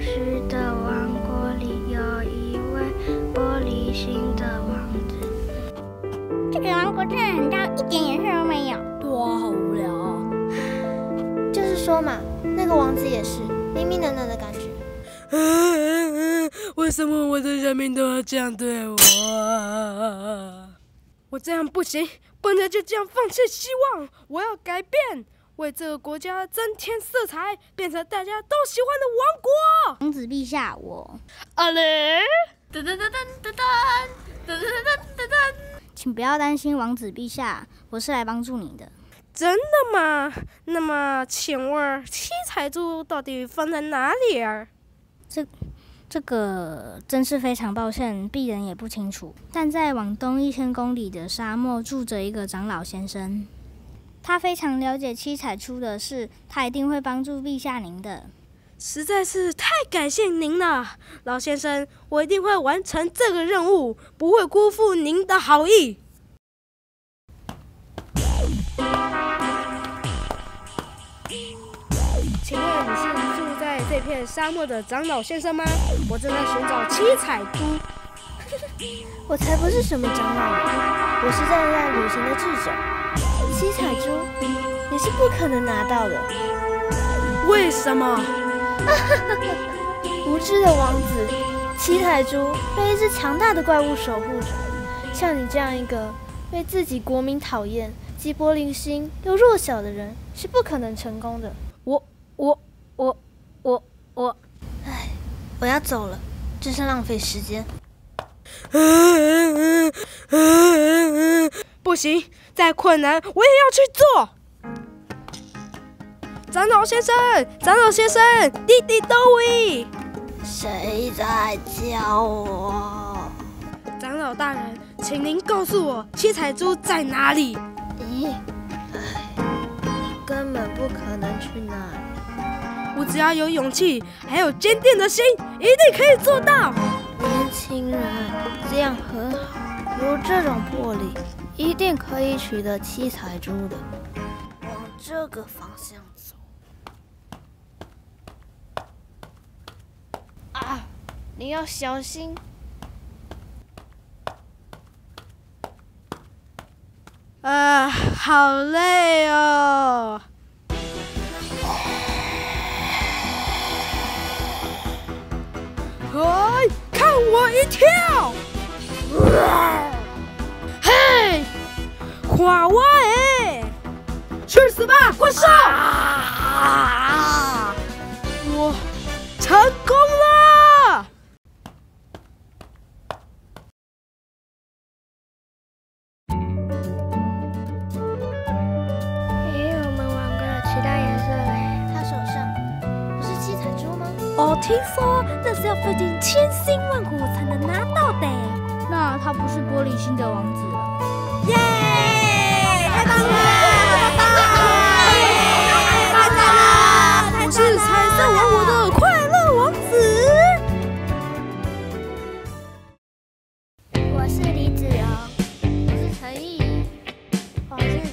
须的王国里有一位玻璃心的王子。这个王国真的很大，一点颜色都没有。哇，好无聊啊！就是说嘛，那个王子也是冰冰冷冷的感觉。为什么我的人民都要这样对我？我这样不行，不能就这样放弃希望。我要改变，为这个国家增添色彩，变成大家都喜欢的王国。王子陛下，我阿雷，噔噔噔噔噔噔噔噔噔噔。请不要担心，王子陛下，我是来帮助你的。真的吗？那么，请问七彩珠到底放在哪里啊？这。这个真是非常抱歉，鄙人也不清楚。但在往东一千公里的沙漠住着一个长老先生，他非常了解七彩出的事，他一定会帮助陛下您的。实在是太感谢您了，老先生，我一定会完成这个任务，不会辜负您的好意。请问你是住在？这片沙漠的长老先生吗？我正在寻找七彩珠。我才不是什么长老，我是正在旅行的智者。七彩珠，你是不可能拿到的。为什么？无知的王子，七彩珠被一只强大的怪物守护着。像你这样一个被自己国民讨厌、既玻璃心又弱小的人，是不可能成功的。我，我，我。我我，唉，我要走了，真是浪费时间。不行，再困难我也要去做。长老先生，长老先生，弟弟都位，谁在叫我？长老大人，请您告诉我七彩珠在哪里？咦，根本不可能去那里。我只要有勇气，还有坚定的心，一定可以做到。年轻人，这样很好，有这种魄力，一定可以取得七彩珠的。往这个方向走。啊，你要小心。啊，好累哦。哎，看我一跳！嘿，花娃哎，去死吧，怪兽！我成功了！咦，我们玩个其他颜色嘞？他手上不是七彩珠吗？我听说那是要费尽千辛万苦才能拿到的。那他不是玻璃心的王子了？耶！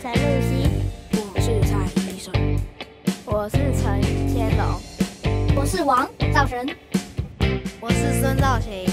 陈露西。我是蔡医生。我是陈千龙。我是王兆神，我是孙兆行。